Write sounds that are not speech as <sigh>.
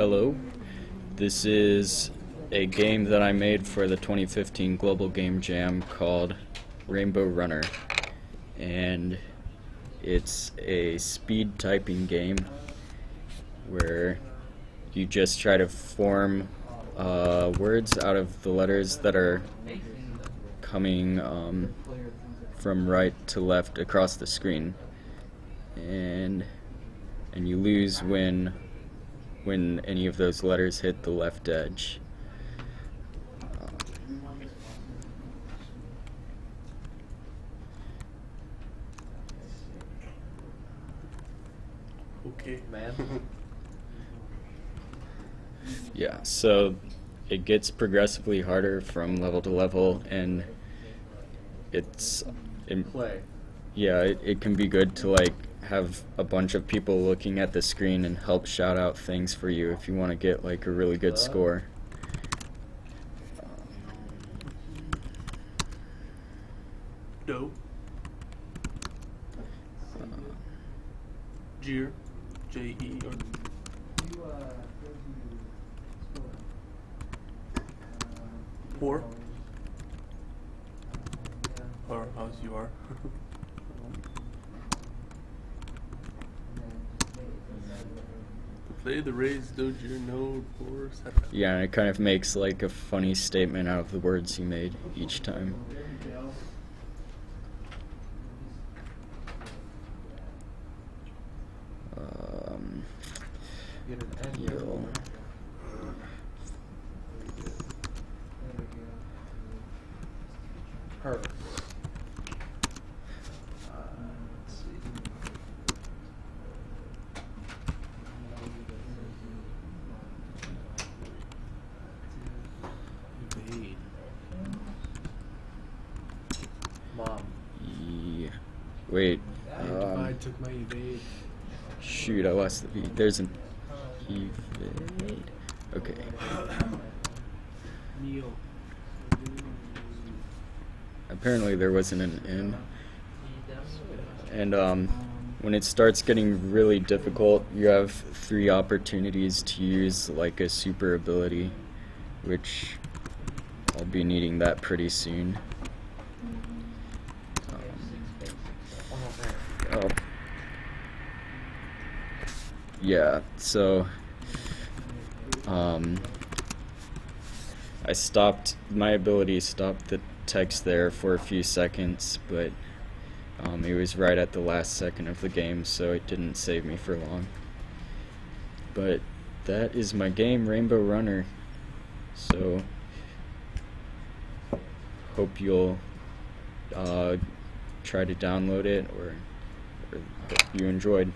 Hello. This is a game that I made for the 2015 Global Game Jam called Rainbow Runner. And it's a speed typing game where you just try to form uh, words out of the letters that are coming um, from right to left across the screen. And and you lose when when any of those letters hit the left edge. Okay, man. <laughs> Yeah, so it gets progressively harder from level to level, and it's it, Play. yeah, it, it can be good to like have a bunch of people looking at the screen and help shout out things for you if you want to get like a really good Uh. score. Do. Jeer. J E or Poor. Or how's you are. <laughs> Play the raise do jeer no poor etc. Yeah, and it kind of makes like a funny statement out of the words you made each time. Um, you'll- Her. Evade. Mom. yeah. Wait. Um, I took my evade. shoot, I lost the V. There's an evade. Okay. Neil. Apparently there wasn't an N. And um, when it starts getting really difficult, you have three opportunities to use like a super ability, which I'll be needing that pretty soon. Um, oh. Yeah, so um, I stopped my ability stopped the text there for a few seconds, but um, it was right at the last second of the game, so it didn't save me for long. But that is my game, Rainbow Runner. So hope you'll uh, try to download it or, or hope you enjoyed.